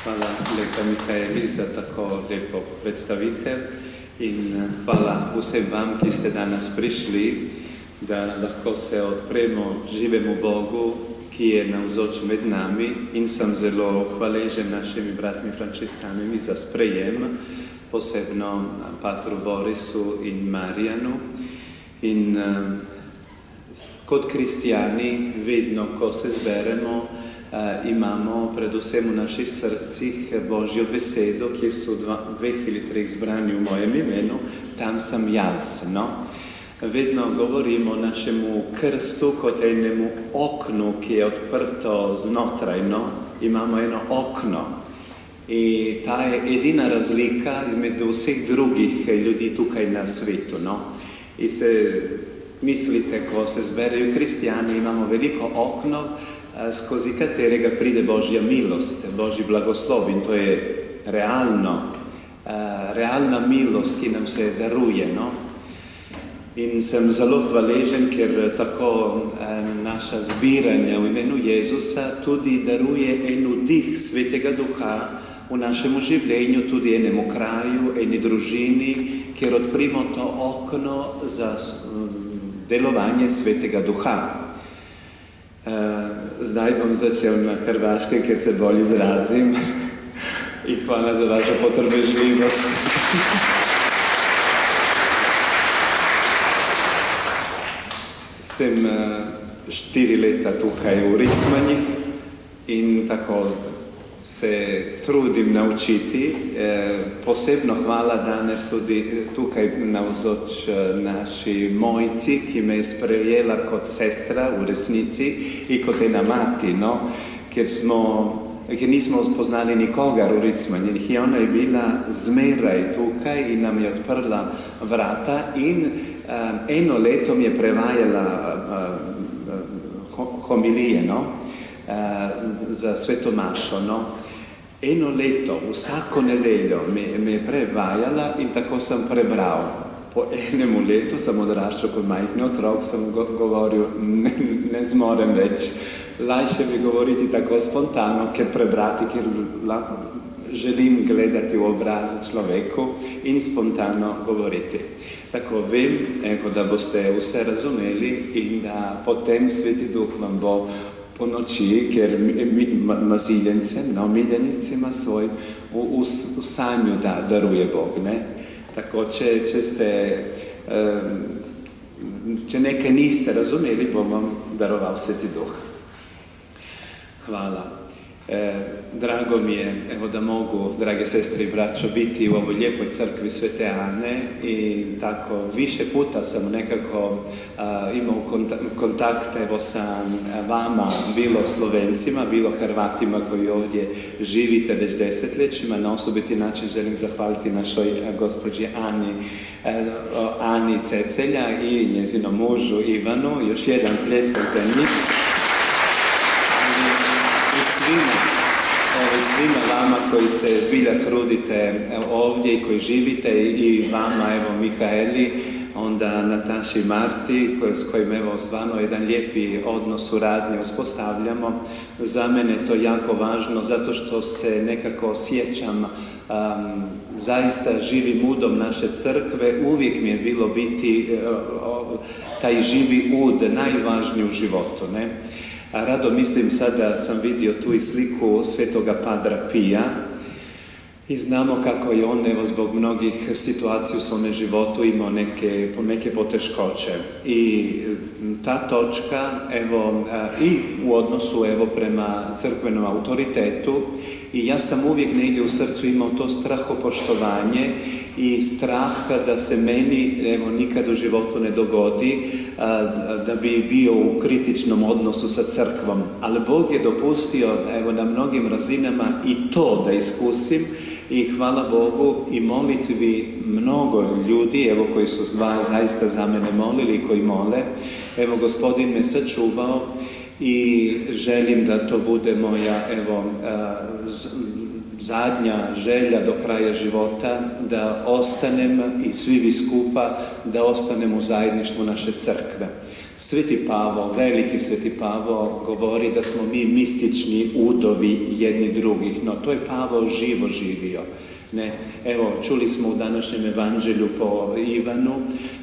Hvala lepa Mikaeli za tako lepo predstavitev in eh, hvala vsem vam, ki ste danes prišli, da lahko se odpremo živemu Bogu, ki je navzoč med nami in sem zelo hvaležen našimi bratmi frančiskanimi za sprejem, posebno Patru Borisu in Marijanu. In uh, kot kristijani, vedno, ko se zberemo, imamo predvsem v naših srcih Božjo besedo, kjer so dva, dveh ali treh zbrani v mojem imenu, tam sem jaz. No? Vedno govorimo o našemu krstu kot enemu oknu, ki je odprto znotraj. No? Imamo eno okno. In ta je edina razlika izmed vseh drugih ljudi tukaj na svetu. No? In se mislite, ko se zberejo kristijani, imamo veliko okno, skozi katerega pride Božja milost, Božji blagoslov in to je realno, realna milost, ki nam se daruje. No? In sem zelo hvaležen, ker tako naša zbiranja v imenu Jezusa tudi daruje en vdih Svetega Duha v našem življenju, tudi enemu kraju, eni družini, kjer odprimo to okno za delovanje Svetega Duha. Zdaj bom začel na Hrvaške, ker se bolj izrazim. In hvala za vašo potrpežljivost. Sem štiri leta tukaj v Ricmanjih in tako se trudim naučiti. Posebno hvala danes tudi tukaj navzoč naši mojci, ki me je sprejela kot sestra v resnici in kot ena mati, no? ker, smo, ker nismo spoznali nikogar v Ricmanjih. Ona je bila zmeraj tukaj in nam je odprla vrata in um, eno leto mi je prevajala uh, homilije, no? za sveto mašo. No? Eno leto, vsako nedeljo me, je prevajala in tako sem prebral. Po enemu letu sem odraščal kot majhni otrok, sem go govoril, ne, ne zmorem več. Lajše mi govoriti tako spontano, ker prebrati, ker želim gledati v obraz človeku in spontano govoriti. Tako vem, evo, da boste vse razumeli in da potem Sveti Duh vam bo po noči, ker nasiljencem, no, miljenicima svojim v, v, v sanju da, daruje Bog. Ne? Tako, če, če ste, um, če nekaj niste razumeli, bom vam daroval Sveti Duh. Hvala. E, drago mi je evo, da mogu, drage sestre i braćo, biti u ovoj lijepoj crkvi Svete Ane i tako više puta sam nekako imao kontakt evo, sa vama, bilo Slovencima, bilo Hrvatima koji ovdje živite već desetljećima. Na osobiti način želim zahvaliti našoj gospođi Ani, Ani Cecelja i njezinom mužu Ivanu. Još jedan pljesak za njih svima, svima vama koji se zbilja trudite ovdje i koji živite i vama, evo Mihaeli, onda Nataši Marti, s kojim evo stvarno jedan lijepi odnos suradnje uspostavljamo. Za mene to jako važno zato što se nekako osjećam zaista živim udom naše crkve, uvijek mi je bilo biti uh, taj živi ud najvažniji u životu. Ne? A rado mislim sada sam vidio tu i sliku svetoga Padra Pija i znamo kako je on evo zbog mnogih situacija u svome životu imao neke, neke poteškoće. I ta točka evo i u odnosu evo prema crkvenom autoritetu i ja sam uvijek negdje u srcu imao to strahopoštovanje i strah da se meni evo, nikad u životu ne dogodi a, da bi bio u kritičnom odnosu sa crkvom. Ali Bog je dopustio evo, na mnogim razinama i to da iskusim i hvala Bogu i molitvi mnogo ljudi, evo koji su zva, zaista za mene molili i koji mole. Evo gospodin me sačuvao i želim da to bude moja evo zadnja želja do kraja života da ostanem i svi vi skupa da ostanem u zajedništvu naše crkve. Sveti Pavo, veliki Sveti Pavo govori da smo mi mistični udovi jedni drugih, no to je Pavo živo živio. Ne, evo, čuli smo u današnjem evanđelju po Ivanu,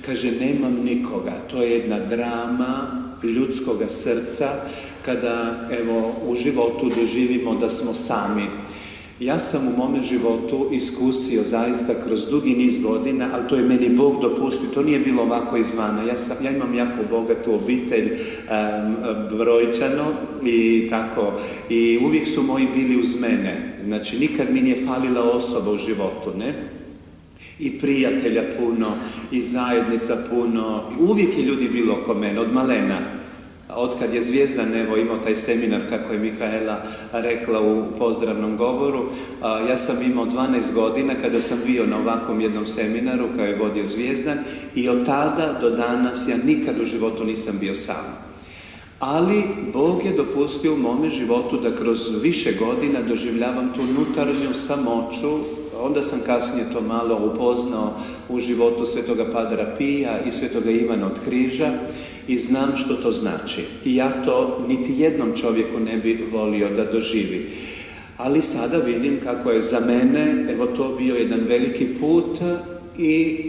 kaže, nemam nikoga. To je jedna drama ljudskoga srca, kada, evo, u životu doživimo da smo sami. Ja sam u mome životu iskusio zaista kroz dugi niz godina, ali to je meni Bog dopustio, to nije bilo ovako izvana. Ja, sam, ja imam jako bogatu obitelj brojčano i tako. I uvijek su moji bili uz mene. Znači, nikad mi nije falila osoba u životu, ne? I prijatelja puno, i zajednica puno. Uvijek je ljudi bilo oko mene, od malena otkad je Zvijezdan evo imao taj seminar kako je Mihaela rekla u pozdravnom govoru, ja sam imao 12 godina kada sam bio na ovakvom jednom seminaru kao je vodio Zvijezdan i od tada do danas ja nikad u životu nisam bio sam. Ali Bog je dopustio u mome životu da kroz više godina doživljavam tu unutarnju samoću, onda sam kasnije to malo upoznao u životu svetoga Padra Pija i svetoga Ivana od Križa i znam što to znači. I ja to niti jednom čovjeku ne bi volio da doživi. Ali sada vidim kako je za mene, evo to bio jedan veliki put i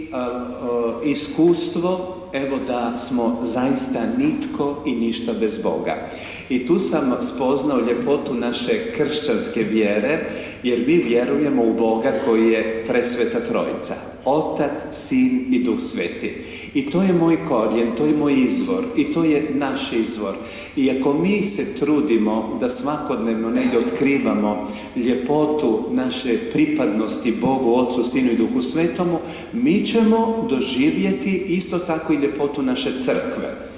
iskustvo, evo da smo zaista nitko i ništa bez Boga. I tu sam spoznao ljepotu naše kršćanske vjere, jer mi vjerujemo u Boga koji je presveta trojica. Otac, Sin i Duh Sveti. I to je moj korijen, to je moj izvor i to je naš izvor. I ako mi se trudimo da svakodnevno negdje otkrivamo ljepotu naše pripadnosti Bogu, Otcu, Sinu i Duhu Svetomu, mi ćemo doživjeti isto tako i ljepotu naše crkve.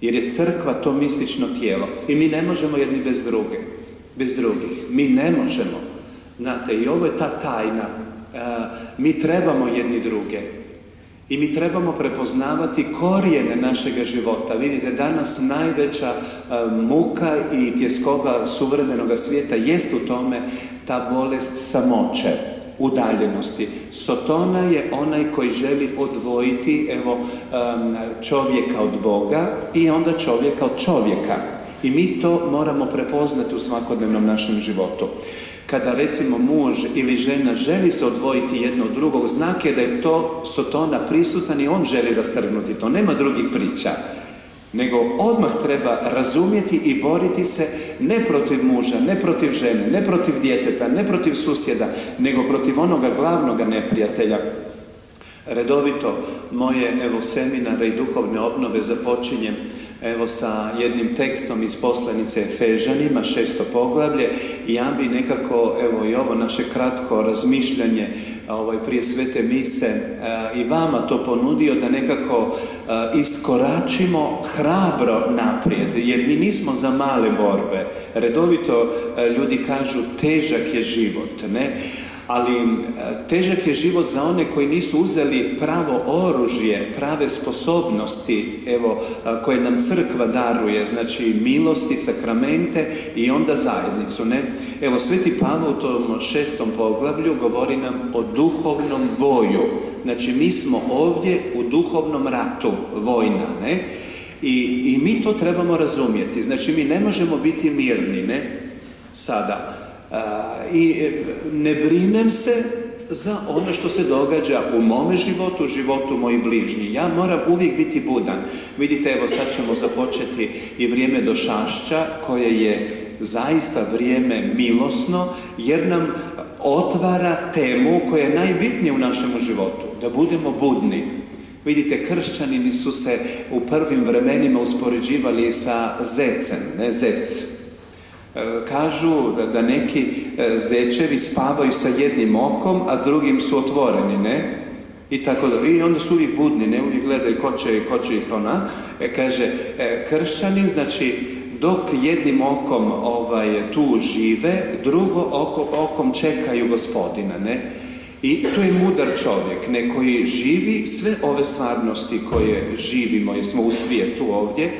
Jer je crkva to mistično tijelo. I mi ne možemo jedni bez druge. Bez drugih. Mi ne možemo. Znate, i ovo je ta tajna. E, mi trebamo jedni druge. I mi trebamo prepoznavati korijene našega života. Vidite, danas najveća e, muka i tjeskoba suvremenog svijeta jest u tome ta bolest samoće, udaljenosti. Sotona je onaj koji želi odvojiti evo, čovjeka od Boga i onda čovjeka od čovjeka. I mi to moramo prepoznati u svakodnevnom našem životu kada recimo muž ili žena želi se odvojiti jedno od drugog, znak je da je to Sotona prisutan i on želi rastrgnuti to. Nema drugih priča. Nego odmah treba razumjeti i boriti se ne protiv muža, ne protiv žene, ne protiv djeteta, ne protiv susjeda, nego protiv onoga glavnoga neprijatelja. Redovito moje evo seminare i duhovne obnove započinjem evo sa jednim tekstom iz poslanice Efežanima, šesto poglavlje i ja bi nekako, evo i ovo naše kratko razmišljanje ovaj, prije svete mise eh, i vama to ponudio da nekako eh, iskoračimo hrabro naprijed, jer mi nismo za male borbe. Redovito eh, ljudi kažu težak je život, ne? Ali e, težak je život za one koji nisu uzeli pravo oružje, prave sposobnosti, evo, e, koje nam crkva daruje, znači milosti, sakramente i onda zajednicu, ne? Evo, Sveti Pavlo u tom šestom poglavlju govori nam o duhovnom boju. Znači, mi smo ovdje u duhovnom ratu, vojna, ne? I, I mi to trebamo razumjeti. Znači, mi ne možemo biti mirni, ne? Sada, i e, ne brinem se za ono što se događa u mome životu, u životu mojih bližnjih. Ja moram uvijek biti budan. Vidite, evo sad ćemo započeti i vrijeme do šašća, koje je zaista vrijeme milosno, jer nam otvara temu koja je najbitnija u našem životu, da budemo budni. Vidite, kršćanini su se u prvim vremenima uspoređivali sa zecem, ne zec. E, kažu da, neki e, zečevi spavaju sa jednim okom, a drugim su otvoreni, ne? I tako da, i onda su uvijek budni, ne? Uvijek gledaju ko će, ko će ih ona. E, kaže, kršćanin, znači, dok jednim okom ovaj, tu žive, drugo oko, okom čekaju gospodina, ne? I to je mudar čovjek, ne koji živi sve ove stvarnosti koje živimo, jer smo u svijetu ovdje,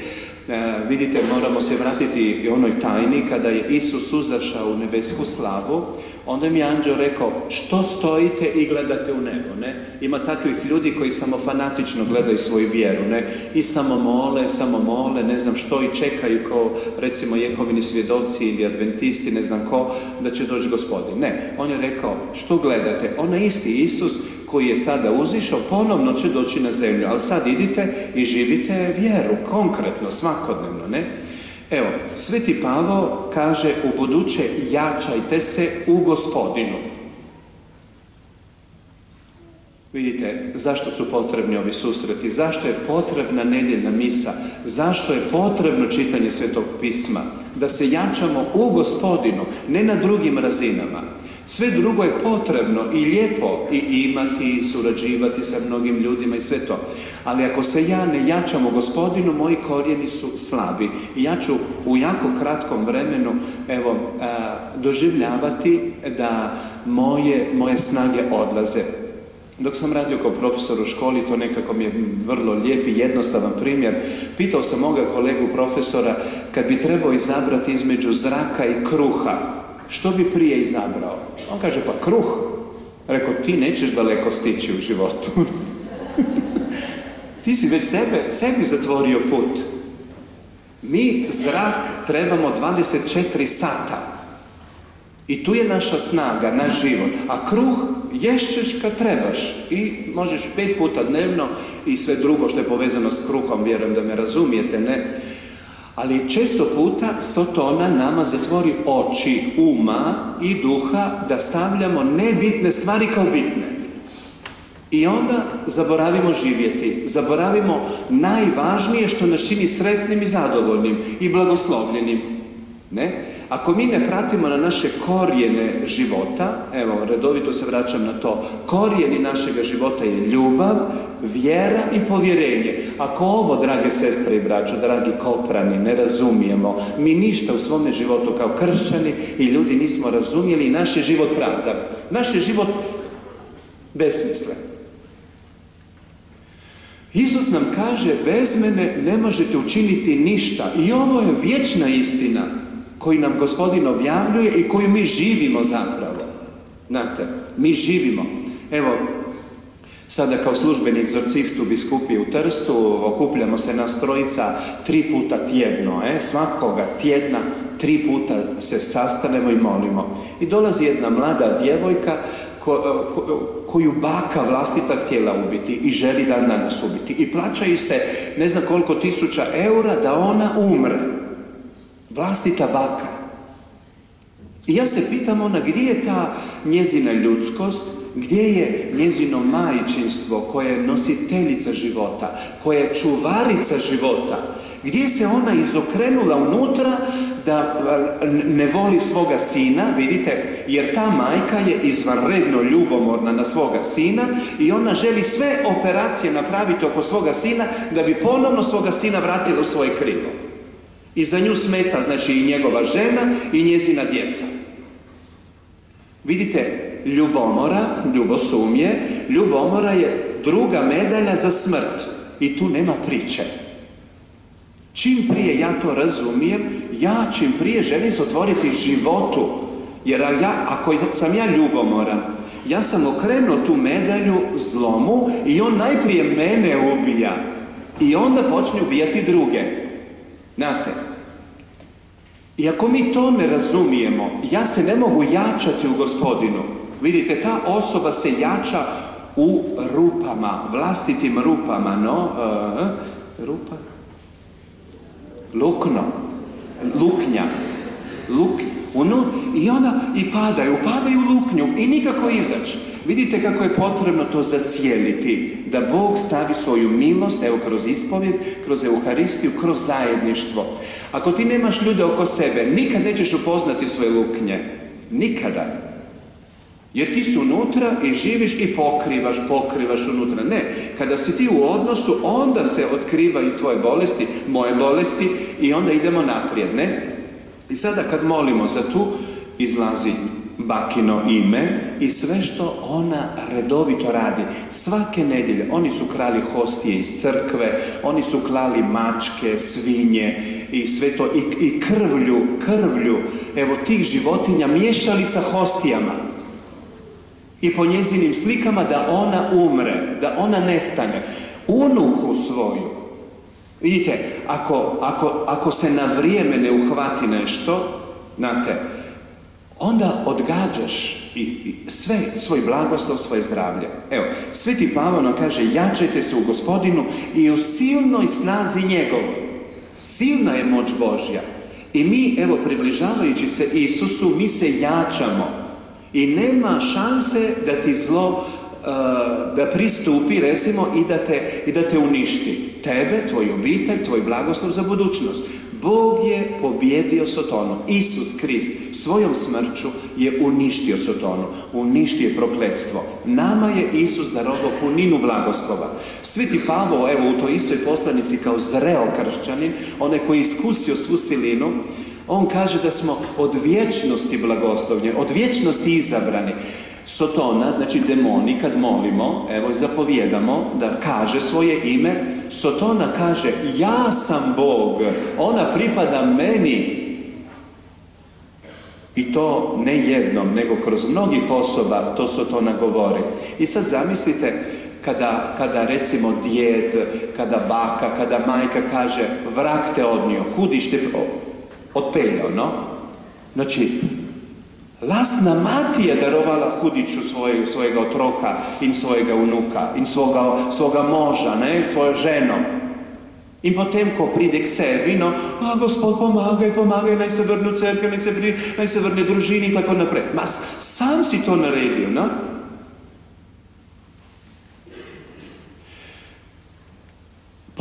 vidite, moramo se vratiti i onoj tajni kada je Isus uzašao u nebesku slavu, onda mi je anđeo rekao, što stojite i gledate u nebo, ne? Ima takvih ljudi koji samo fanatično gledaju svoju vjeru, ne? I samo mole, samo mole, ne znam što i čekaju kao, recimo, Jehovini svjedoci ili adventisti, ne znam ko, da će doći gospodin. Ne, on je rekao, što gledate? Onaj isti Isus koji je sada uzišao, ponovno će doći na zemlju, ali sad idite i živite vjeru, konkretno, svakodnevno, ne? Evo, Sveti Pavo kaže u buduće jačajte se u gospodinu. Vidite, zašto su potrebni ovi susreti, zašto je potrebna nedjeljna misa, zašto je potrebno čitanje Svetog pisma, da se jačamo u gospodinu, ne na drugim razinama. Sve drugo je potrebno i lijepo i imati i surađivati sa mnogim ljudima i sve to. Ali ako se ja ne jačam u gospodinu, moji korijeni su slabi. I ja ću u jako kratkom vremenu evo, doživljavati da moje, moje snage odlaze. Dok sam radio kao profesor u školi, to nekako mi je vrlo lijep i jednostavan primjer. Pitao sam moga kolegu profesora kad bi trebao izabrati između zraka i kruha, što bi prije izabrao? On kaže, pa kruh. Rekao, ti nećeš daleko stići u životu. ti si već sebe, sebi zatvorio put. Mi zrak trebamo 24 sata. I tu je naša snaga, naš život. A kruh ješćeš kad trebaš. I možeš pet puta dnevno i sve drugo što je povezano s kruhom, vjerujem da me razumijete, ne? Ali često puta Sotona nama zatvori oči uma i duha da stavljamo nebitne stvari kao bitne. I onda zaboravimo živjeti, zaboravimo najvažnije što nas čini sretnim i zadovoljnim i blagoslovljenim. Ne? Ako mi ne pratimo na naše korijene života, evo, redovito se vraćam na to, korijeni našega života je ljubav, vjera i povjerenje. Ako ovo, drage sestre i braćo, dragi koprani, ne razumijemo, mi ništa u svome životu kao kršćani i ljudi nismo razumjeli i naš je život prazan. Naš je život besmislen. Isus nam kaže, bez mene ne možete učiniti ništa. I ovo je vječna istina koji nam gospodin objavljuje i koju mi živimo zapravo. Znate, mi živimo. Evo, sada kao službeni egzorcist u biskupiji u Trstu okupljamo se na strojica tri puta tjedno, e, svakoga tjedna tri puta se sastanemo i molimo. I dolazi jedna mlada djevojka koju baka vlastita htjela ubiti i želi dan danas ubiti. I plaćaju se ne znam koliko tisuća eura da ona umre. Vlastita baka. I ja se pitam ona gdje je ta njezina ljudskost, gdje je njezino majčinstvo koje je nositeljica života, koja je čuvarica života, gdje se ona izokrenula unutra da ne voli svoga sina, vidite, jer ta majka je izvanredno ljubomorna na svoga sina i ona želi sve operacije napraviti oko svoga sina da bi ponovno svoga sina vratila u svoje krivo. I za nju smeta, znači, i njegova žena i njezina djeca. Vidite, ljubomora, ljubosumje, ljubomora je druga medalja za smrt. I tu nema priče. Čim prije ja to razumijem, ja čim prije želim se otvoriti životu. Jer ja, ako sam ja ljubomoran, ja sam okrenuo tu medalju zlomu i on najprije mene ubija. I onda počne ubijati druge. Znate, i ako mi to ne razumijemo, ja se ne mogu jačati u gospodinu. Vidite, ta osoba se jača u rupama, vlastitim rupama, no, uh, rupa, lukno, luknja, luk, ono, i ona i padaju, padaju u luknju i nikako izaći. Vidite kako je potrebno to zacijeliti, da Bog stavi svoju milost, evo kroz ispovjed, kroz Euharistiju, kroz zajedništvo. Ako ti nemaš ljude oko sebe, nikad nećeš upoznati svoje luknje. Nikada. Jer ti su unutra i živiš i pokrivaš, pokrivaš unutra. Ne, kada si ti u odnosu, onda se otkrivaju tvoje bolesti, moje bolesti i onda idemo naprijed, ne? I sada kad molimo za tu, izlazi bakino ime i sve što ona redovito radi. Svake nedjelje oni su krali hostije iz crkve, oni su klali mačke, svinje i sve to i, i krvlju, krvlju, evo tih životinja miješali sa hostijama i po njezinim slikama da ona umre, da ona nestane. Unuku svoju. Vidite, ako, ako, ako se na vrijeme ne uhvati nešto, znate, onda odgađaš i, sve, svoj blagoslov, svoje zdravlje. Evo, Sveti Pavano kaže, jačajte se u gospodinu i u silnoj snazi njegovoj. Silna je moć Božja. I mi, evo, približavajući se Isusu, mi se jačamo. I nema šanse da ti zlo e, da pristupi, recimo, i da, te, i da te uništi. Tebe, tvoj obitelj, tvoj blagoslov za budućnost. Bog je pobjedio Sotonu. Isus Krist svojom smrću je uništio Sotonu. Uništio je prokletstvo. Nama je Isus darovao puninu blagoslova. Sviti Pavo, evo u toj istoj poslanici kao zreo kršćanin, onaj koji je iskusio svu silinu, on kaže da smo od vječnosti blagoslovnje, od vječnosti izabrani. Sotona, znači demoni, kad molimo, evo zapovjedamo da kaže svoje ime, Sotona kaže, ja sam Bog, ona pripada meni. I to ne jednom, nego kroz mnogih osoba to Sotona govori. I sad zamislite, kada, kada recimo djed, kada baka, kada majka kaže, vrak te odnio, hudište otpeljao, no? Znači, Lasna mati je darovala hudiću svoj, svojega otroka in svojega unuka in svoga, svoga moža, ne, svojo ženo. In potem, ko pride k sebi, no, a gospod pomagaj, pomagaj, naj se vrne v cerkev, naj se, pri, naj se vrne družini in tako naprej. Ma sam si to naredil, no?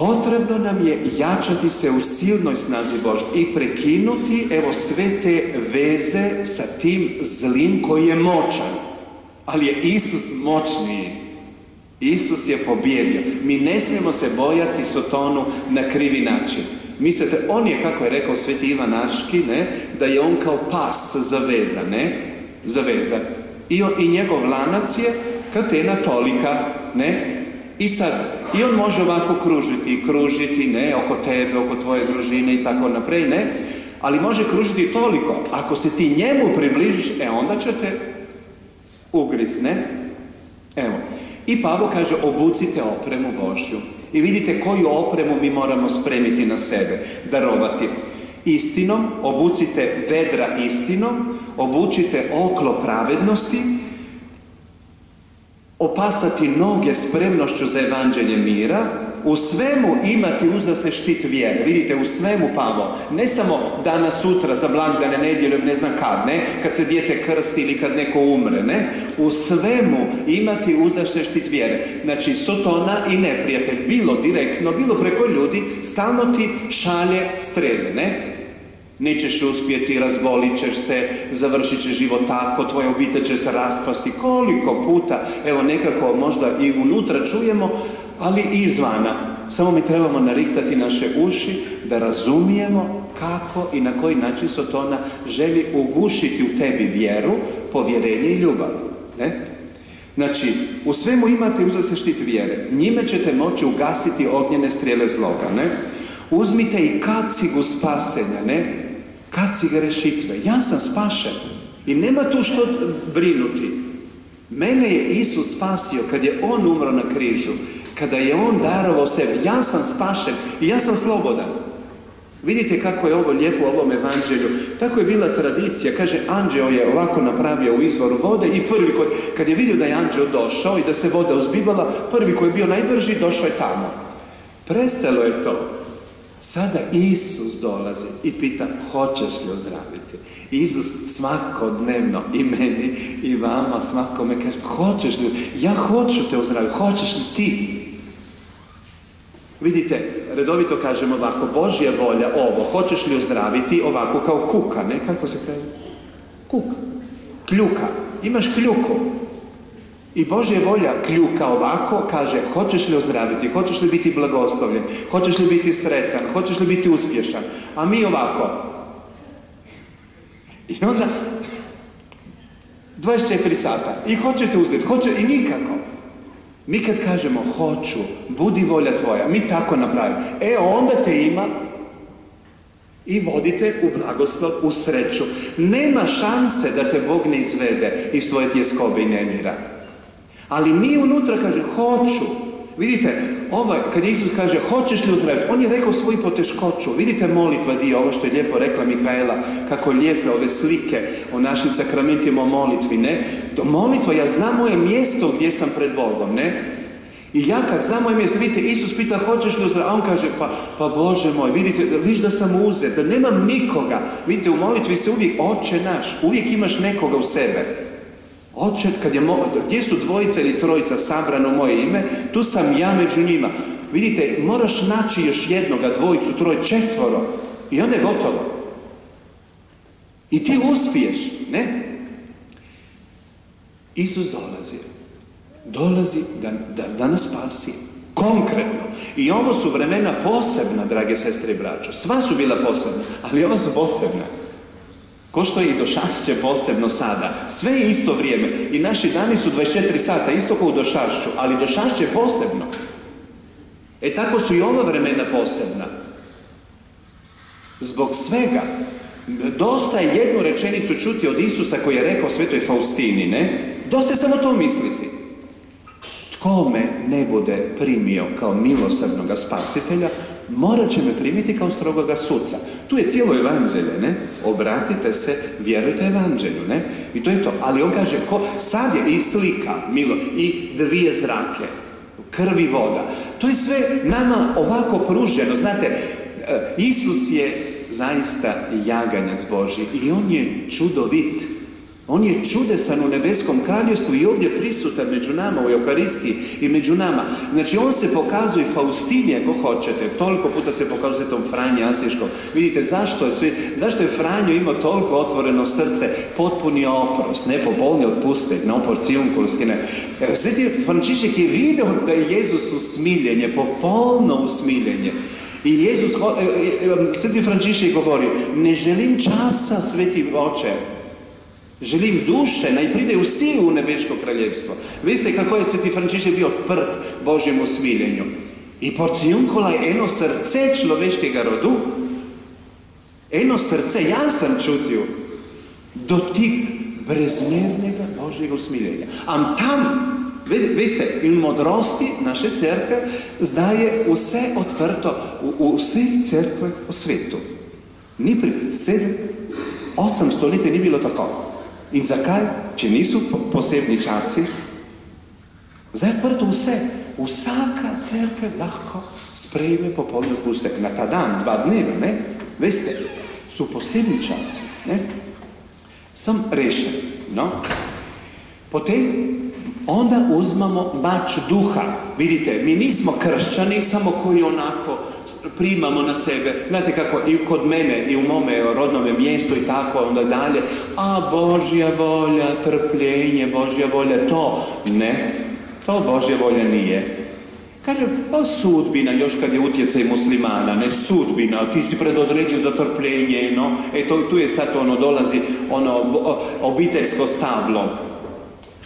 Potrebno nam je jačati se u silnoj snazi Božoj i prekinuti evo sve te veze sa tim zlim koji je moćan. Ali je Isus moćniji. Isus je pobjedio. Mi ne smijemo se bojati Sotonu na krivi način. Mislite, on je, kako je rekao Sveti Ivan Arški, ne, da je on kao pas zavezan, ne, zavezan. I, on, i njegov lanac je katena tolika, ne, i sad, i on može ovako kružiti, kružiti, ne, oko tebe, oko tvoje družine i tako naprej, ne, ali može kružiti toliko, ako se ti njemu približiš, e onda će te ugriz, ne? Evo, i Pavo kaže, obucite opremu Božju. I vidite koju opremu mi moramo spremiti na sebe, darovati. Istinom, obucite bedra istinom, obučite oklo pravednosti, opasati noge spremnošću za evanđelje mira, u svemu imati uza se štit vjere. Vidite, u svemu Pavo. Ne samo danas, sutra, za blagdane, nedjelju, ne znam kad, ne? Kad se dijete krsti ili kad neko umre, ne? U svemu imati uza se štit vjere. Znači, Sotona i neprijatelj, bilo direktno, bilo preko ljudi, stalno ti šalje strele, ne? Nećeš uspjeti, razbolit ćeš se, završit će život tako, tvoja obitelj će se raspasti. Koliko puta, evo nekako možda i unutra čujemo, ali i izvana. Samo mi trebamo narihtati naše uši da razumijemo kako i na koji način Sotona želi ugušiti u tebi vjeru, povjerenje i ljubav. Ne? Znači, u svemu imate uzasne štit vjere. Njime ćete moći ugasiti ognjene strijele zloga. Ne? Uzmite i kacigu spasenja, ne? Kacige rešitve. Ja sam spašen. I nema tu što brinuti. Mene je Isus spasio kad je On umro na križu. Kada je On darovao sebe. Ja sam spašen i ja sam slobodan. Vidite kako je ovo lijepo u ovom evanđelju. Tako je bila tradicija. Kaže, anđeo je ovako napravio u izvoru vode i prvi koji, kad je vidio da je anđeo došao i da se voda uzbivala, prvi koji je bio najbrži došao je tamo. Prestalo je to. Sada Isus dolazi i pita hoćeš li ozdraviti? Isus svakodnevno i meni i vama svakome kaže hoćeš li? Ja hoću te ozdraviti. Hoćeš li ti? Vidite, redovito kažemo ovako, Božja volja ovo, hoćeš li ozdraviti ovako kao kuka, ne? Kako se kaže? Kuka. Kljuka. Imaš kljuku. I Božja volja kljuka ovako, kaže, hoćeš li ozdraviti, hoćeš li biti blagoslovljen, hoćeš li biti sretan, hoćeš li biti uspješan, a mi ovako. I onda, 24 sata. I hoćete uzeti, hoće i nikako. Mi kad kažemo hoću, budi volja tvoja, mi tako napravimo. E onda te ima i vodite u blagoslov, u sreću. Nema šanse da te Bog ne izvede iz svoje tjeskobe i nemira. Ali mi unutra kaže, hoću. Vidite, ovaj, kad Isus kaže, hoćeš li uzdraviti? On je rekao svoju poteškoću. Vidite molitva dio, ovo što je lijepo rekla Mikaela, kako lijepe ove slike o našim sakramentima o molitvi, ne? Do molitva, ja znam moje mjesto gdje sam pred Bogom, ne? I ja kad znam moje mjesto, vidite, Isus pita hoćeš li uzdraviti, a on kaže, pa, pa Bože moj, vidite, viš da sam uzet, da nemam nikoga. Vidite, u molitvi se uvijek, oče naš, uvijek imaš nekoga u sebe. Oče, kad je, gdje su dvojica ili trojica sabrano moje ime, tu sam ja među njima. Vidite, moraš naći još jednoga, dvojicu, troj, četvoro. I onda je gotovo. I ti uspiješ, ne? Isus dolazi. Dolazi da, da, da nas spasi. Konkretno. I ovo su vremena posebna, drage sestre i braćo. Sva su bila posebna, ali ovo su posebna. Ko što je i došašće posebno sada. Sve je isto vrijeme. I naši dani su 24 sata, isto kao u došašću, ali došašće posebno. E tako su i ova vremena posebna. Zbog svega, dosta je jednu rečenicu čuti od Isusa koji je rekao svetoj Faustini, ne? Dosta je samo to misliti. Tko me ne bude primio kao milosrdnog spasitelja, morat će me primiti kao strogoga suca. Tu je cijelo evanđelje, ne? Obratite se, vjerujte evanđelju, ne? I to je to. Ali on kaže, ko, sad je i slika, milo, i dvije zrake, krvi voda. To je sve nama ovako pruženo. Znate, e, Isus je zaista jaganjac Boži i on je čudovit. On je čudesan u nebeskom kraljevstvu i ovdje prisutan među nama u Euharistiji i među nama. Znači on se pokazuje Faustini ako hoćete, toliko puta se pokazuje tom Franji Asiškom. Vidite zašto je, svi, zašto je Franjo imao toliko otvoreno srce, potpuni oprost, ne popolni otpustek, ne opor ne. Sveti Frančišek je vidio da je Jezus usmiljenje, popolno usmiljenje. I Jezus, e, e, e, Sveti Frančišek govori, ne želim časa, Sveti oče, Želim duše, naj pride vsi u nebeško kraljevstvo. Veste kako je Sveti Frančišek bio odprt Božjemu smiljenju. I porcijunkola je eno srce človeškega rodu, eno srce, ja sam čutio, dotik brezmjernega Božjega usmiljenja. Am tam, veste, in modrosti naše cerke zdaj je vse odprto v, v vseh cerkvah po svetu. Ni pri sedem, osem stoletij ni bilo tako. In zakaj, če niso posebni časi? Zdaj je prto vse. Vsaka crkva lahko sprejme popolno pustek. Na ta dan, dva dneva, ne? Veste, so posebni časi. Ne? Sem rešen. No? Potem onda uzmamo mač duha. Vidite, mi nismo kršćani samo koji onako primamo na sebe. Znate kako i kod mene i u mome rodnome mjestu i tako onda dalje. A Božja volja, trpljenje, Božja volja, to ne. To Božja volja nije. Kaže, pa sudbina, još kad je utjecaj muslimana, ne sudbina, ti si predodređen za trpljenje, no, e tu je sad ono, dolazi ono obiteljsko stablo.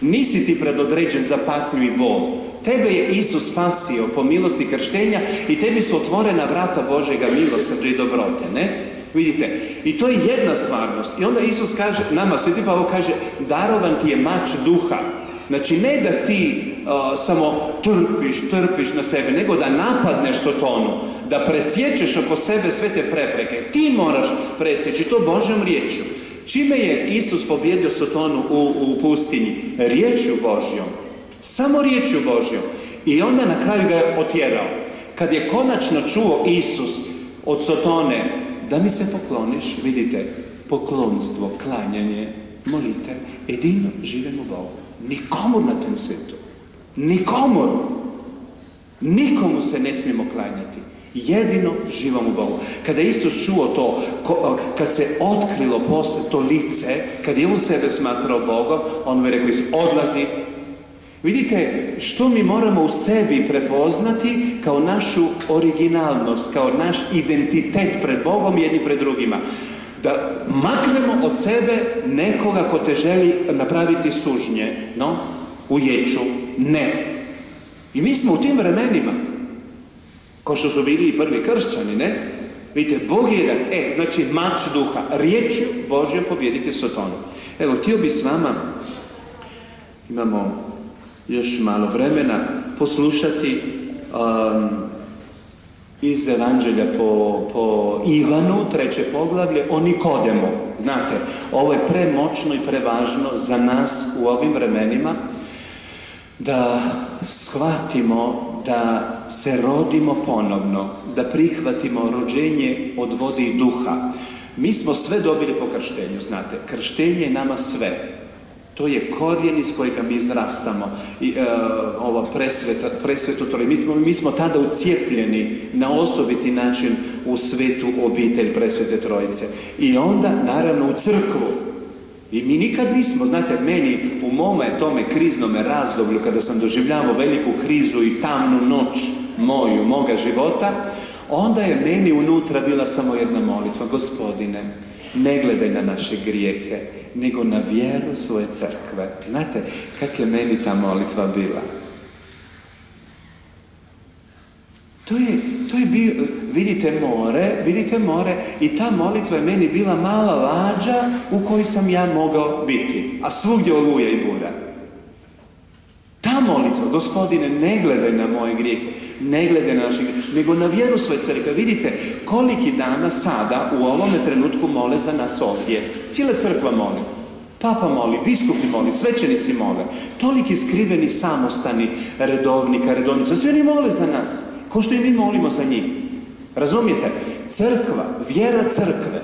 Nisi ti predodređen za patnju i bol. Tebe je Isus spasio po milosti krštenja i tebi su otvorena vrata Božega milosrđa i dobrote, ne? Vidite, i to je jedna stvarnost. I onda Isus kaže, nama Sveti Pavo kaže, darovan ti je mač duha. Znači, ne da ti uh, samo trpiš, trpiš na sebe, nego da napadneš Sotonu, da presjećeš oko sebe sve te prepreke. Ti moraš presjeći to Božjom riječju. Čime je Isus pobjedio Sotonu u, u pustinji? Riječju Božjom. Samo riječju Božjom. I onda na kraju ga je otjerao. Kad je konačno čuo Isus od Sotone, da mi se pokloniš, vidite, poklonstvo, klanjanje, molite, jedino živimo Bogu. Nikomu na tom svijetu. Nikomu. Nikomu se ne smijemo klanjati. Jedino živom u Bogu. Kada je Isus čuo to, kad se otkrilo posle to lice, kad je on sebe smatrao Bogom, on mu je rekao, odlazi. Vidite što mi moramo u sebi prepoznati kao našu originalnost, kao naš identitet pred Bogom jedni pred drugima. Da maknemo od sebe nekoga ko te želi napraviti sužnje, no, u ječu. Ne. I mi smo u tim vremenima, ko što su bili i prvi kršćani, ne? Vidite, Bog je jedan, e, znači mač duha, riječju Božjom pobjediti Sotonu. Evo, htio bi s vama, imamo još malo vremena, poslušati um, iz Evanđelja po, po Ivanu, treće poglavlje, o Nikodemu. Znate, ovo je premoćno i prevažno za nas u ovim vremenima, da shvatimo da se rodimo ponovno, da prihvatimo rođenje od vode i duha. Mi smo sve dobili po krštenju, znate. Krštenje je nama sve. To je korijen iz kojega mi izrastamo. I, e, ova presveta, presvetu mi, mi smo tada ucijepljeni na osobiti način u svetu obitelj presvete trojice. I onda, naravno, u crkvu. I mi nikad nismo, znate, meni mome tome kriznome razdoblju, kada sam doživljavao veliku krizu i tamnu noć moju, moga života, onda je meni unutra bila samo jedna molitva, gospodine, ne gledaj na naše grijehe, nego na vjeru svoje crkve. Znate, kak je meni ta molitva bila? To je, to je bio, vidite more, vidite more i ta molitva je meni bila mala lađa u kojoj sam ja mogao biti, a svugdje oluja i bura. Ta molitva, gospodine, ne gledaj na moje grijehe, ne gledaj na naše grijehe, nego na vjeru svoje crkve. Vidite koliki dana sada u ovome trenutku mole za nas ovdje. Cijela crkva moli. Papa moli, biskupi moli, svećenici mole. Toliki skriveni samostani redovnika, redovnica, svi oni mole za nas. Ko što i mi molimo za njih. Razumijete? Crkva, vjera crkve.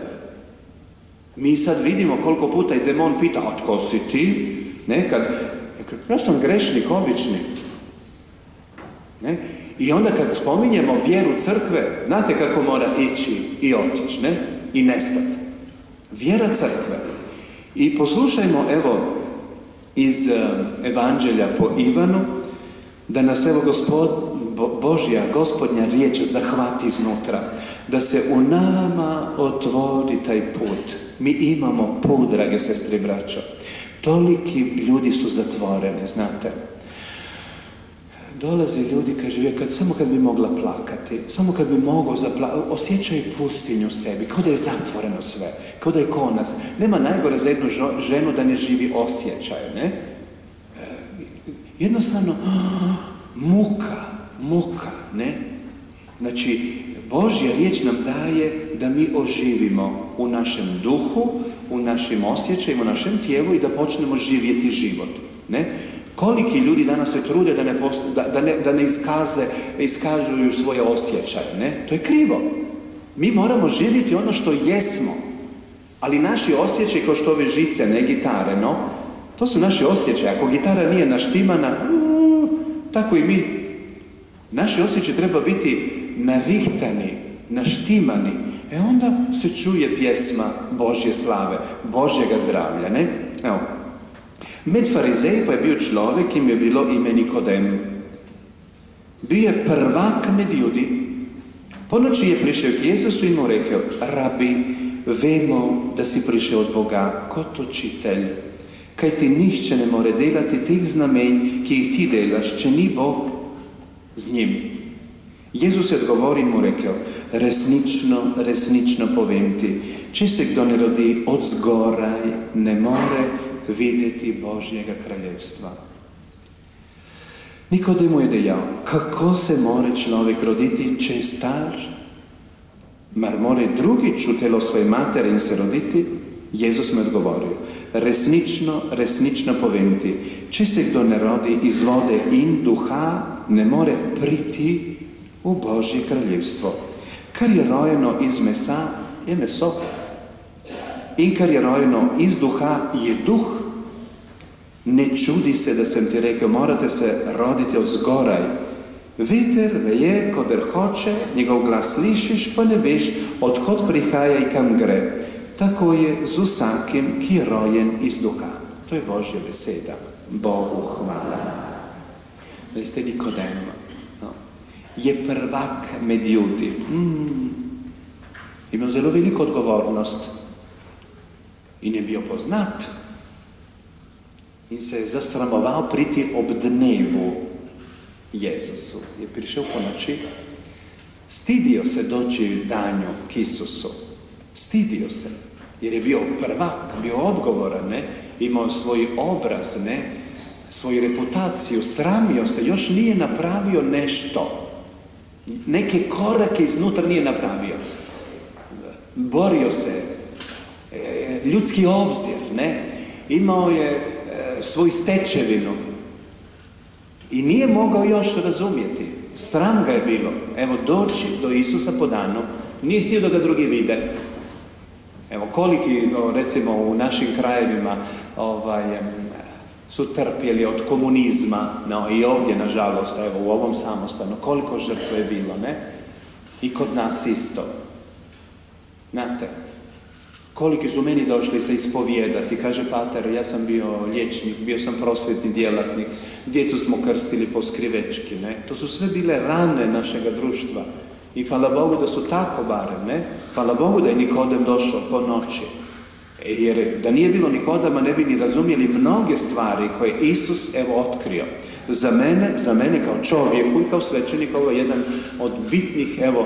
Mi sad vidimo koliko puta i demon pita, a tko si ti? Nekad, ja sam grešnik, obični. Ne? I onda kad spominjemo vjeru crkve, znate kako mora ići i otići, ne? I nestati. Vjera crkve. I poslušajmo, evo, iz eh, Evanđelja po Ivanu, da nas, evo, gospod, Božja, gospodnja riječ zahvati iznutra, da se u nama otvori taj put. Mi imamo put, drage sestre i braćo. Toliki ljudi su zatvoreni, znate. Dolaze ljudi, kaže, kad, samo kad bi mogla plakati, samo kad bi mogao zaplakati, osjećaju pustinju sebi, kao da je zatvoreno sve, kao da je konac. Nema najgore za jednu ženu da ne živi osjećaj, ne? E, jednostavno, muka, muka, ne? Znači, Božja riječ nam daje da mi oživimo u našem duhu, u našim osjećajima, u našem tijelu i da počnemo živjeti život. Ne? Koliki ljudi danas se trude da ne, da, da ne, da ne iskaze, iskažuju svoje osjećaje, ne? To je krivo. Mi moramo živjeti ono što jesmo. Ali naši osjećaji, kao što ove žice, ne gitare, no, to su naši osjećaji. Ako gitara nije naštimana, tako i mi. Naši osjećaj treba biti narihtani, naštimani. E onda se čuje pjesma Božje slave, Božjega zdravlja, ne? Evo. Med farizeji pa je bio človek, im je bilo ime Nikodem. Bio je prvak med ljudi. Po noči je prišel k Jezusu in mu rekel, rabi, vemo, da si prišel od Boga kot učitelj, kaj ti nihče ne more delati teh znamenj, ki jih ti delaš, če ni Bog z njim. Jezus je odgovoril mu rekel, resnično, resnično povem ti, če se kdo ne rodi od zgoraj, ne more videti Božjega kraljevstva. Nikodemu je dejal, kako se more človek roditi, če je star? Mar more drugič v telo svoje matere in se roditi? Jezus mi odgovoril, resnično, resnično povem ti, če se kdo ne rodi iz vode in duha, ne more priti v Božje kraljevstvo. Kar je rojeno iz mesa, je meso. In kar je rojeno iz duha, je duh. Ne čudi se, da sem ti rekel, morate se roditi od zgoraj. Veter veje, koder hoče, njegov glas slišiš, pa ne veš, odhod prihaja in kam gre. Tako je z vsakim, ki je rojen iz duha. To je Božja beseda. Bogu hvala. Veste, Nikodem no, je prvak med ljudi. Mm. Imel zelo veliko odgovornost. in je bio poznat. In se je zasramoval priti ob dnevu Jezusu. Je prišel po noči, stidio se doći danju k Isusu. Stidio se, jer je bio prvak, bio odgovoran, ne? imao svoj obraz, ne? Svoju reputaciju, sramio se, još nije napravio nešto. Neke korake iznutra nije napravio. Borio se, e, ljudski obzir, ne? Imao je e, svoju stečevinu i nije mogao još razumjeti. Sram ga je bilo. Evo, doći do Isusa po danu, nije htio da ga drugi vide. Evo, koliki, recimo, u našim krajevima ovaj, su trpjeli od komunizma, no i ovdje, nažalost, evo, u ovom samostanu, koliko žrtve je bilo, ne? I kod nas isto. Znate, koliki su meni došli se ispovijedati, kaže pater, ja sam bio liječnik, bio sam prosvjetni djelatnik, djecu smo krstili po skrivečki, ne? To su sve bile rane našega društva. I hvala Bogu da su tako barem, ne? Hvala Bogu da je Nikodem došao po noći. Jer da nije bilo Nikodama ne bi ni razumjeli mnoge stvari koje Isus evo otkrio. Za mene, za mene kao čovjeku i kao svećenik ovo je jedan od bitnih evo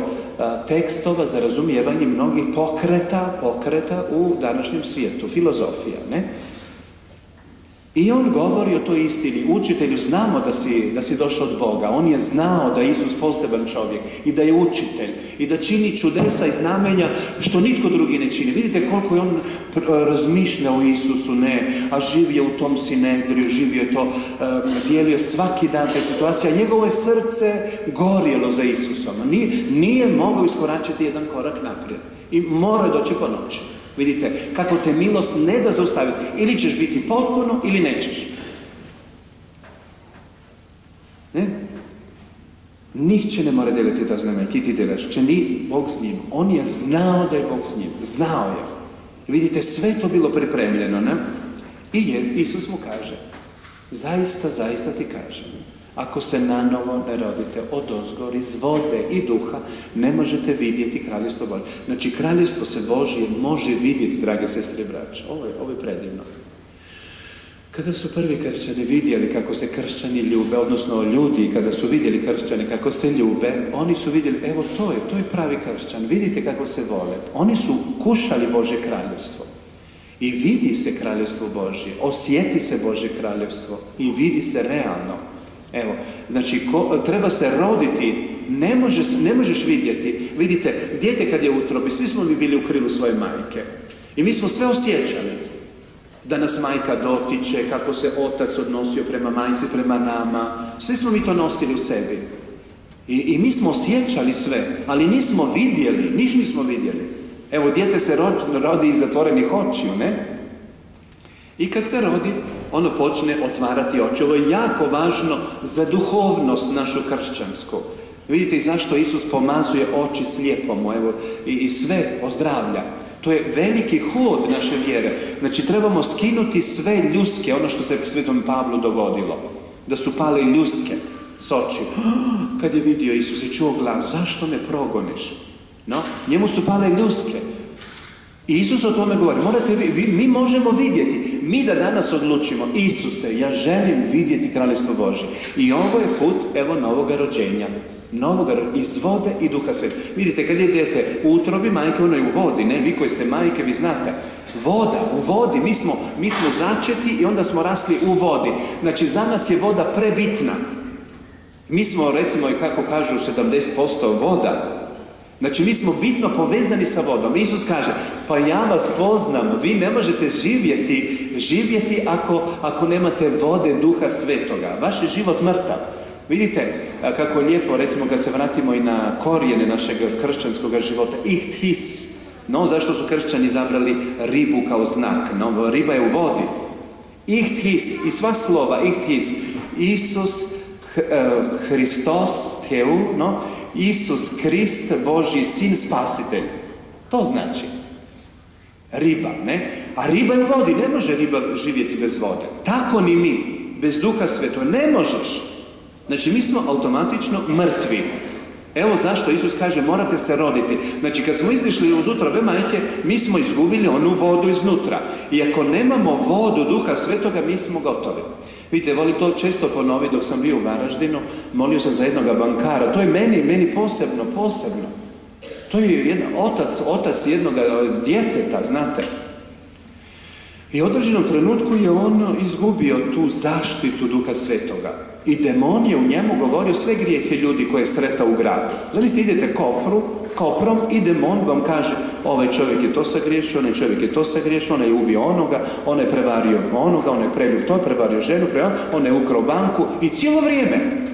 tekstova za razumijevanje mnogih pokreta, pokreta u današnjem svijetu, filozofija, ne? I on govori o toj istini. Učitelju, znamo da si, da si došao od Boga. On je znao da je Isus poseban čovjek i da je učitelj i da čini čudesa i znamenja što nitko drugi ne čini. Vidite koliko je on razmišlja o Isusu, ne, a živio u tom sinedriju, živio je to, um, dijelio svaki dan te situacije, njegovo je srce gorjelo za Isusom. Nije, nije mogao iskoračiti jedan korak naprijed. I mora doći po noći. Vidite, kako te milost ne da zaustaviti. Ili ćeš biti potpuno ili nećeš. Ne? će ne mora delati ta znamenja, ki ti delaš, če ni Bog s njim. On je znao da je Bog s njim. Znao je. Vidite, sve to bilo pripremljeno, ne? I Isus mu kaže, zaista, zaista ti kažem, ako se nanovo ne rodite od ozgor, iz vode i duha, ne možete vidjeti kraljestvo Bože. Znači, kraljestvo se Božje može vidjeti, drage sestre i braće. Ovo je, ovo je predivno. Kada su prvi kršćani vidjeli kako se kršćani ljube, odnosno ljudi, kada su vidjeli kršćani kako se ljube, oni su vidjeli, evo to je, to je pravi kršćan, vidite kako se vole. Oni su kušali Bože kraljevstvo. I vidi se kraljevstvo Božje, osjeti se Bože kraljevstvo i vidi se realno. Evo, znači, ko, treba se roditi, ne, ne možeš vidjeti. Vidite, dijete kad je u utrobi, svi smo mi bili u krilu svoje majke. I mi smo sve osjećali. Da nas majka dotiče, kako se otac odnosio prema majci, prema nama. Svi smo mi to nosili u sebi. I, i mi smo osjećali sve, ali nismo vidjeli, niš nismo vidjeli. Evo, dijete se rodi, rodi iz zatvorenih očiju, ne? I kad se rodi, ono počne otvarati oči. Ovo je jako važno za duhovnost našu kršćansku. Vidite i zašto Isus pomazuje oči slijepomu, evo, i, i sve ozdravlja. To je veliki hod naše vjere. Znači, trebamo skinuti sve ljuske, ono što se svetom Pavlu dogodilo. Da su pale ljuske s oči. Kad je vidio Isus i čuo glas, zašto me progoniš? No, njemu su pale ljuske. I Isus o tome govori. Morate vi, mi možemo vidjeti. Mi da danas odlučimo, Isuse, ja želim vidjeti kraljestvo Božje. I ovo je put, evo, novoga rođenja. Novoga, iz vode i duha sveta. Vidite, kad je dijete u utrobi, majke, ono je u vodi, ne? Vi koji ste majke, vi znate. Voda, u vodi, mi smo, mi smo začeti i onda smo rasli u vodi. Znači, za nas je voda prebitna. Mi smo, recimo, i kako kažu, 70% voda, Znači, mi smo bitno povezani sa vodom. Isus kaže, pa ja vas poznam, vi ne možete živjeti, živjeti ako, ako nemate vode duha svetoga. Vaš je život mrtav. Vidite kako je lijepo, recimo kad se vratimo i na korijene našeg kršćanskog života, his. No, zašto su kršćani zabrali ribu kao znak? No, riba je u vodi. his. i sva slova his. Isus, eh, Hristos, Teu, no, Isus Krist, Božji sin, spasitelj. To znači. Riba, ne? A riba je u vodi, ne može riba živjeti bez vode. Tako ni mi, bez duha sveto, ne možeš. Znači, mi smo automatično mrtvi. Evo zašto Isus kaže morate se roditi. Znači kad smo izišli uz utrobe majke, mi smo izgubili onu vodu iznutra. I ako nemamo vodu duha svetoga, mi smo gotovi. Vidite, voli to često ponoviti dok sam bio u Varaždinu, molio sam za jednog bankara. To je meni, meni posebno, posebno. To je jedan otac, otac jednog djeteta, znate. I u određenom trenutku je on izgubio tu zaštitu Duha Svetoga. I demon je u njemu govorio sve grijehe ljudi koje je sretao u gradu. Zamislite, idete kopru, koprom i demon vam kaže ovaj čovjek je to sagriješio, onaj čovjek je to sagriješio, onaj je ubio onoga, on je prevario onoga, on je prelju to, prevario ženu, prevario, on je ukrao banku i cijelo vrijeme.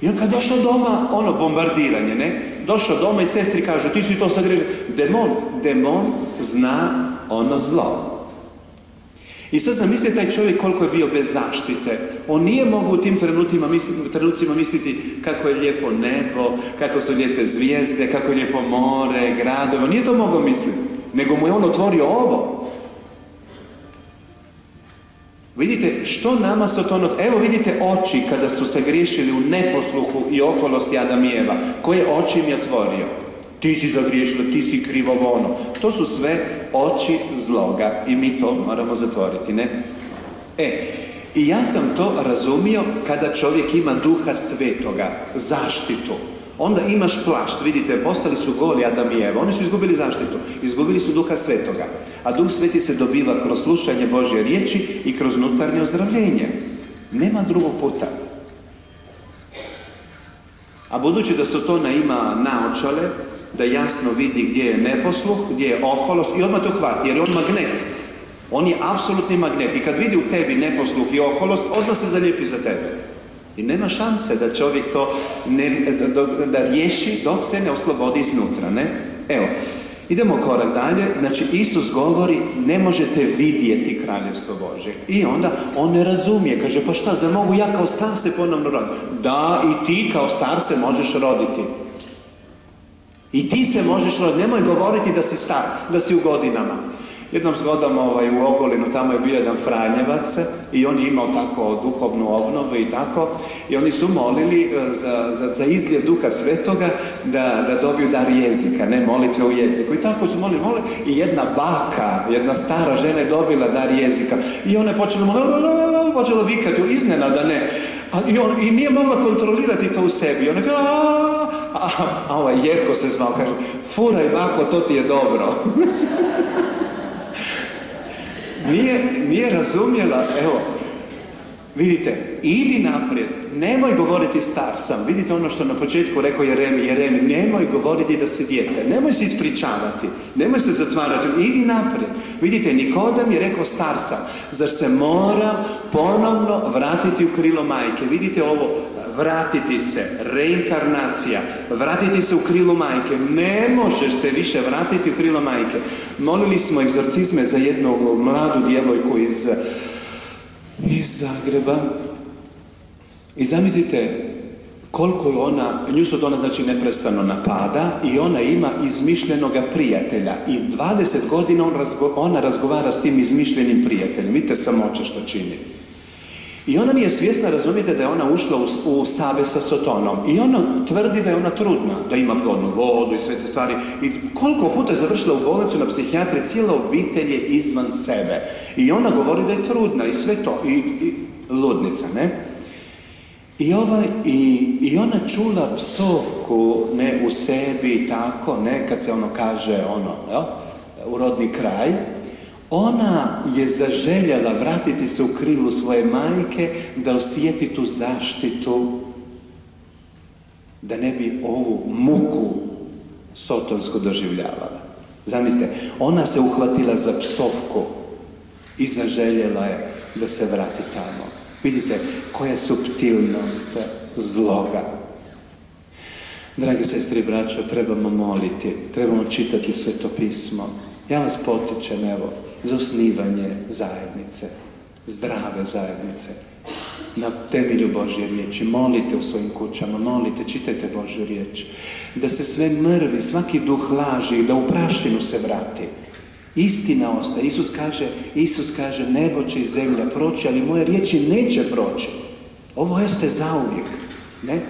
I on kad došao doma, ono bombardiranje, ne? Došao doma i sestri kaže, ti si to sagriješio. Demon, demon zna ono zlo. I sad zamislite taj čovjek koliko je bio bez zaštite. On nije mogao u tim trenutima misliti, trenucima misliti kako je lijepo nebo, kako su lijepe zvijezde, kako je lijepo more, gradovo. Nije to mogao misliti. Nego mu je on otvorio ovo. Vidite što nama se to... Evo vidite oči kada su se griješili u neposluhu i okolosti Adam i Eva. Koje oči im je otvorio? Ti si zagriješila, ti si krivovono. To su sve oči zloga i mi to moramo zatvoriti, ne? E, i ja sam to razumio kada čovjek ima duha svetoga, zaštitu. Onda imaš plašt, vidite, postali su goli Adam i Eva, oni su izgubili zaštitu, izgubili su duha svetoga. A duh sveti se dobiva kroz slušanje Božje riječi i kroz unutarnje ozdravljenje. Nema drugog puta. A budući da su to na ima naočale, da jasno vidi gdje je neposluh, gdje je oholost i odmah to hvati, jer je on magnet. On je apsolutni magnet i kad vidi u tebi neposluh i oholost, odmah se zalijepi za tebe. I nema šanse da čovjek to ne, da, da riješi dok se ne oslobodi iznutra, ne? Evo, idemo korak dalje. Znači, Isus govori, ne možete vidjeti kraljevstvo Bože. I onda on ne razumije, kaže, pa šta, za mogu ja kao star se ponovno roditi? Da, i ti kao star se možeš roditi. I ti se možeš roditi, nemoj govoriti da si star, da si u godinama. Jednom zgodom ovaj, u Ogolinu, tamo je bio jedan Franjevac i on je imao tako duhovnu obnovu i tako. I oni su molili e, za, za, za izlijed duha svetoga da, da dobiju dar jezika, ne molitve u jeziku. I tako su molili, molili. I jedna baka, jedna stara žena je dobila dar jezika. I ona je počela, počela vikati, iznenada ne. A, i, on, I nije mogla kontrolirati to u sebi. Ona kaže, a, a ovaj Jerko se zvao, kaže, furaj bako, to ti je dobro. nije, nije razumjela, evo, vidite, idi naprijed, nemoj govoriti star sam, vidite ono što na početku rekao Jeremi, Jeremi, nemoj govoriti da si dijete, nemoj se ispričavati, nemoj se zatvarati, idi naprijed. Vidite, Nikodem je rekao star sam, zar se mora ponovno vratiti u krilo majke. Vidite ovo, vratiti se, reinkarnacija, vratiti se u krilo majke. Ne možeš se više vratiti u krilo majke. Molili smo egzorcizme za jednu mladu djevojku iz, iz Zagreba. I zamislite koliko je ona, nju su ona znači neprestano napada i ona ima izmišljenoga prijatelja i 20 godina on ona razgovara s tim izmišljenim prijateljem. Vidite samoće što čini. I ona nije svjesna, razumijete, da je ona ušla u, u save sa Sotonom. I ona tvrdi da je ona trudna, da ima plodnu vodu i sve te stvari. I koliko puta je završila u bolnicu na psihijatri, cijela obitelj je izvan sebe. I ona govori da je trudna i sve to. I, i ludnica, ne? I, ovaj, i, I ona čula psovku, ne, u sebi, tako, ne, kad se ono kaže, ono, jel, u rodni kraj, ona je zaželjela vratiti se u krilu svoje majke da osjeti tu zaštitu, da ne bi ovu muku sotonsku doživljavala. Zamislite, ona se uhvatila za psovku i zaželjela je da se vrati tamo. Vidite koja je subtilnost zloga. Dragi sestri i braćo, trebamo moliti, trebamo čitati sveto pismo. Ja vas potičem, evo, za osnivanje zajednice, zdrave zajednice, na temelju Božje riječi. Molite u svojim kućama, molite, čitajte Božju riječ. Da se sve mrvi, svaki duh laži, da u prašinu se vrati. Istina ostaje. Isus kaže, Isus kaže, nebo će i zemlja proći, ali moje riječi neće proći. Ovo jeste zauvijek. Ne?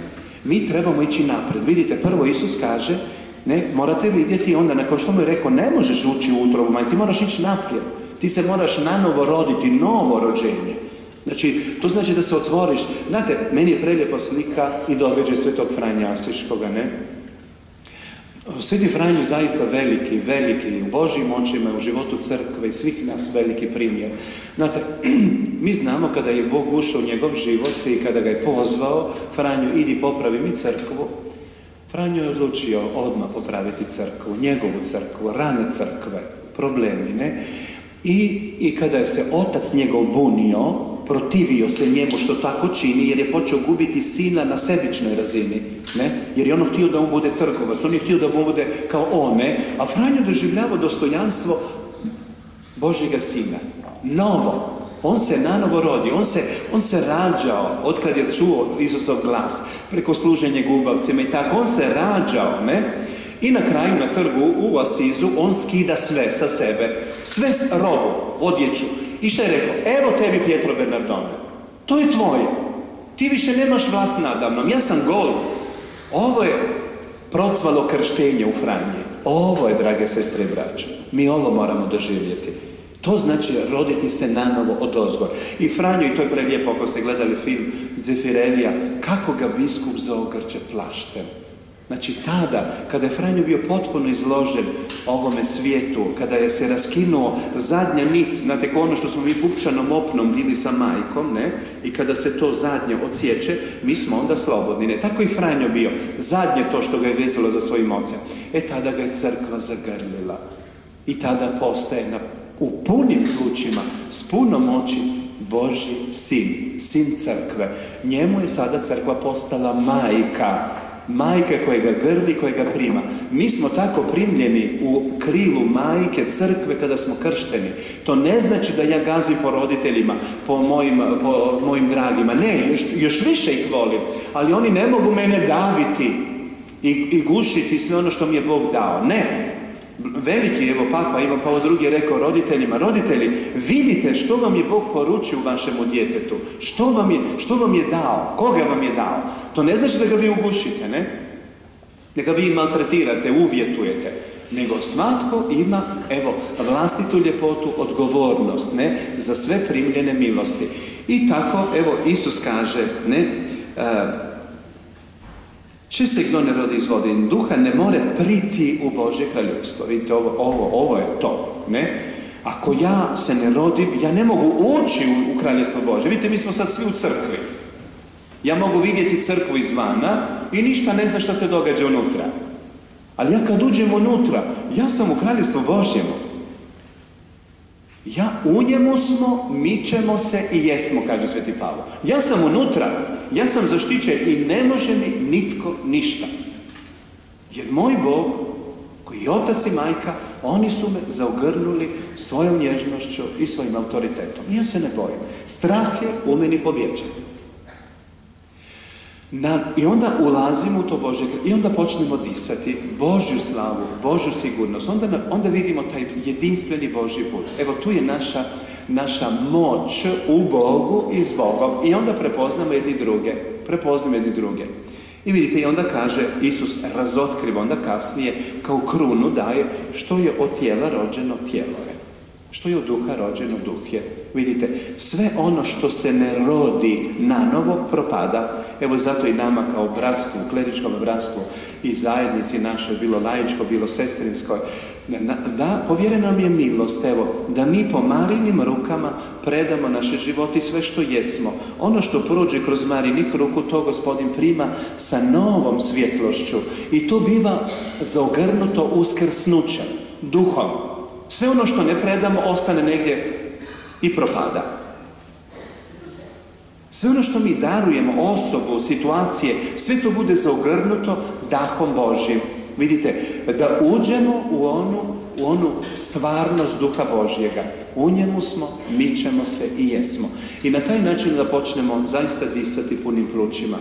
Mi trebamo ići naprijed. Vidite, prvo Isus kaže, ne, morate vidjeti onda nakon što mu je rekao, ne možeš ući u utrobu ti moraš ići naprijed. Ti se moraš nanovo roditi, novo rođenje. Znači, to znači da se otvoriš. Znate, meni je prelijepa slika i događaj Svetog Franja Asiškoga, ne? Sveti Franju zaista veliki, veliki, u Božjim očima, u životu crkve i svih nas veliki primjer. Znate, mi znamo kada je Bog ušao u njegov život i kada ga je pozvao, Franju, idi popravi mi crkvu, Franjo je odlučio odmah popraviti crkvu, njegovu crkvu, rane crkve, problemi, ne? I, I kada je se otac njegov bunio, protivio se njemu što tako čini, jer je počeo gubiti sina na sebičnoj razini, ne? Jer je ono htio da on bude trgovac, on je htio da mu bude kao one, a Franjo doživljava dostojanstvo Božjega sina. Novo, on se nanovo rodi, on se, on se rađao od kad je čuo Isusov glas preko služenja gubavcima i tako, on se rađao, ne? I na kraju na trgu u Asizu on skida sve sa sebe, sve robu, odjeću. I što je rekao? Evo tebi Pietro Bernardone, to je tvoje. Ti više nemaš vlast nadamnom, ja sam gol. Ovo je procvalo krštenje u Franje. Ovo je, drage sestre i braće. Mi ovo moramo doživjeti. To znači roditi se nanovo od ozgor. I Franjo, i to je prelijepo ako ste gledali film Zefirelija, kako ga biskup zaogrče plaštem. Znači tada, kada je Franjo bio potpuno izložen ovome svijetu, kada je se raskinuo zadnja nit, znate ono što smo mi pupčanom opnom bili sa majkom, ne? I kada se to zadnje odsjeće, mi smo onda slobodni, ne? Tako i Franjo bio. Zadnje to što ga je vezalo za svojim ocem. E tada ga je crkva zagrlila. I tada postaje na u punim plućima, s punom moći Boži sin, sin crkve. Njemu je sada crkva postala majka, majka koja ga grli, koja ga prima. Mi smo tako primljeni u krilu majke crkve kada smo kršteni. To ne znači da ja gazim po roditeljima, po mojim, po mojim dragima. Ne, još, još više ih volim. Ali oni ne mogu mene daviti i, i gušiti sve ono što mi je Bog dao. Ne, veliki, evo Papa Ivan II je rekao roditeljima, roditelji, vidite što vam je Bog poručio u vašemu djetetu, što vam, je, što vam je dao, koga vam je dao. To ne znači da ga vi ugušite, ne? Da ga vi maltretirate, uvjetujete. Nego svatko ima, evo, vlastitu ljepotu, odgovornost, ne? Za sve primljene milosti. I tako, evo, Isus kaže, ne? E, Če se ne rodi iz vode duha, ne more priti u Božje kraljevstvo. Vidite, ovo, ovo, ovo je to. Ne? Ako ja se ne rodim, ja ne mogu ući u, u kraljevstvo Bože. Vidite, mi smo sad svi u crkvi. Ja mogu vidjeti crkvu izvana i ništa ne zna što se događa unutra. Ali ja kad uđem unutra, ja sam u kraljevstvu Božjemu. Ja, u njemu smo, mi ćemo se i jesmo, kaže Sveti Pavlo. Ja sam unutra, ja sam zaštićen i ne može mi nitko ništa. Jer moj Bog, koji je otac i majka, oni su me zaogrnuli svojom nježnošću i svojim autoritetom. Ja se ne bojim. Strah je u meni pobjeđen. Na, I onda ulazimo u to Božje i onda počnemo disati Božju slavu, Božju sigurnost. Onda, onda vidimo taj jedinstveni Božji put. Evo tu je naša, naša moć u Bogu i s Bogom. I onda prepoznamo jedni druge. Prepoznamo jedni druge. I vidite, i onda kaže, Isus razotkriva, onda kasnije kao krunu daje što je od tijela rođeno tijelo je. Što je od duha rođeno duh je. Vidite, sve ono što se ne rodi na novo propada. Evo zato i nama kao bratstvu, kleričkom bratstvu i zajednici našoj, bilo laičko, bilo sestrinsko, da, povjerena nam je milost, evo, da mi po Marinim rukama predamo naše životi sve što jesmo. Ono što prođe kroz Marinih ruku, to gospodin prima sa novom svjetlošću. I to biva zaogrnuto uskrsnućem, duhom. Sve ono što ne predamo ostane negdje i propada. Sve ono što mi darujemo, osobu, situacije, sve to bude zaogrnuto dahom Božim. Vidite, da uđemo u onu, u onu stvarnost duha Božjega. U njemu smo, mi ćemo se i jesmo. I na taj način da počnemo zaista disati punim plućima.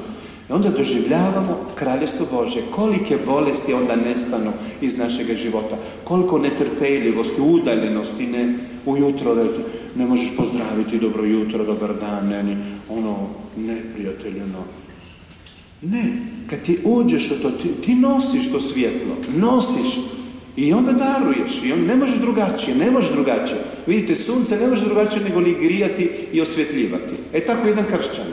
I onda doživljavamo kraljestvo Bože. Kolike bolesti onda nestanu iz našega života. Koliko netrpeljivosti, udaljenosti, ne ujutro reći, ne možeš pozdraviti dobro jutro, dobar dan, ne, ono, neprijateljno. Ne, kad ti uđeš u to, ti, ti nosiš to svjetlo, nosiš i onda daruješ i on ne možeš drugačije, ne možeš drugačije. Vidite, sunce ne može drugačije nego li grijati i osvjetljivati. E tako jedan kršćan.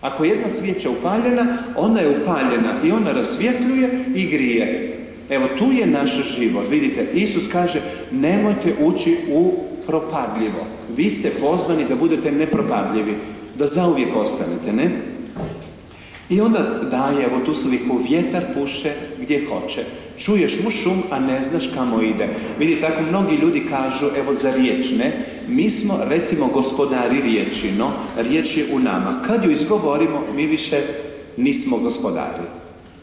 Ako je jedna svijeća upaljena, ona je upaljena i ona rasvjetljuje i grije. Evo tu je naš život. Vidite, Isus kaže nemojte ući u propadljivo. Vi ste pozvani da budete nepropadljivi, da zauvijek ostanete, ne? I onda daje evo tu sliku, vjetar puše gdje hoće. Čuješ mu šum, a ne znaš kamo ide. Vidi, tako mnogi ljudi kažu, evo za riječ, ne? Mi smo, recimo, gospodari riječi, no, riječ je u nama. Kad ju izgovorimo, mi više nismo gospodari.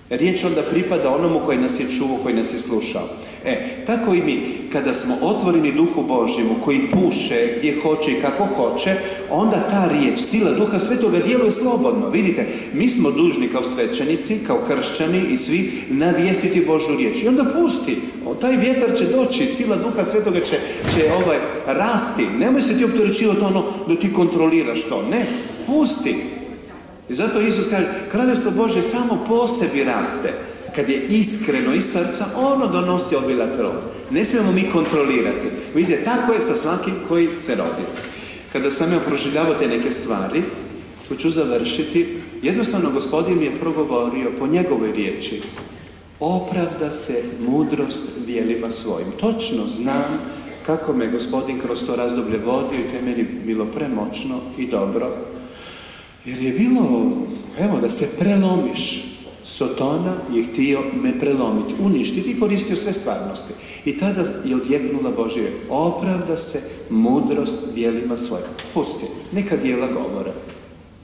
Riječ onda pripada onomu koji nas je čuo, koji nas je slušao. E, tako i mi, kada smo otvoreni duhu Božjemu, koji puše gdje hoće i kako hoće, onda ta riječ, sila duha svetoga djeluje slobodno. Vidite, mi smo dužni kao svećenici, kao kršćani i svi navijestiti Božju riječ. I onda pusti, o, taj vjetar će doći, sila duha svetoga će, će ovaj, rasti. Nemoj se ti opterećivati ono da ti kontroliraš to. Ne, pusti. I zato Isus kaže, kraljevstvo Bože samo po sebi raste. Kad je iskreno iz srca, ono donosi obilat rod. Ne smijemo mi kontrolirati. Vidite, tako je sa svakim koji se rodi. Kada sam ja proživljavao te neke stvari, tu ću završiti, jednostavno gospodin mi je progovorio po njegovoj riječi. Opravda se mudrost dijelima svojim. Točno znam kako me gospodin kroz to razdoblje vodio i to je meni bilo premoćno i dobro. Jer je bilo, evo, da se prelomiš. Sotona je htio me prelomiti, uništiti i koristio sve stvarnosti. I tada je odjeknula Božje, opravda se mudrost dijelima svojim. Pusti, neka dijela govore.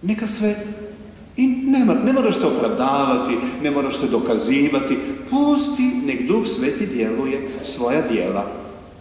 Neka sve i nema, ne moraš se opravdavati, ne moraš se dokazivati. Pusti, nek Duh Sveti djeluje svoja dijela.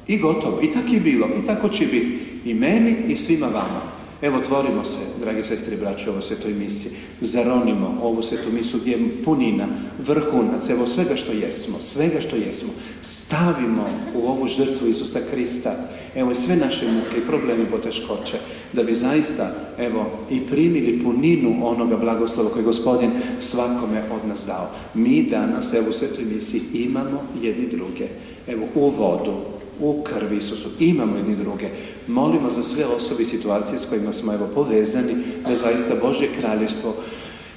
I gotovo. I tako je bilo. I tako će biti. I meni i svima vama. Evo, otvorimo se, dragi sestri i braći, ovo svetoj misiji. Zaronimo ovu svetu misiju gdje je punina, vrhunac, evo svega što jesmo, svega što jesmo. Stavimo u ovu žrtvu Isusa Krista, evo sve naše muke i probleme poteškoće, da bi zaista, evo, i primili puninu onoga blagoslova koje je gospodin svakome od nas dao. Mi danas, evo u svetoj misiji, imamo jedni druge. Evo, u vodu, u krvi Isusu. Imamo jedni druge. Molimo za sve osobe i situacije s kojima smo evo povezani, da zaista Božje kraljevstvo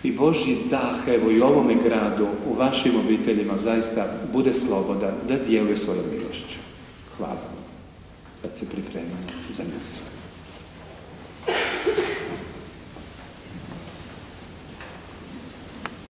i Božji dah, evo i ovome gradu, u vašim obiteljima, zaista bude slobodan, da djeluje svojom milošću. Hvala. Sad se pripremamo za nas.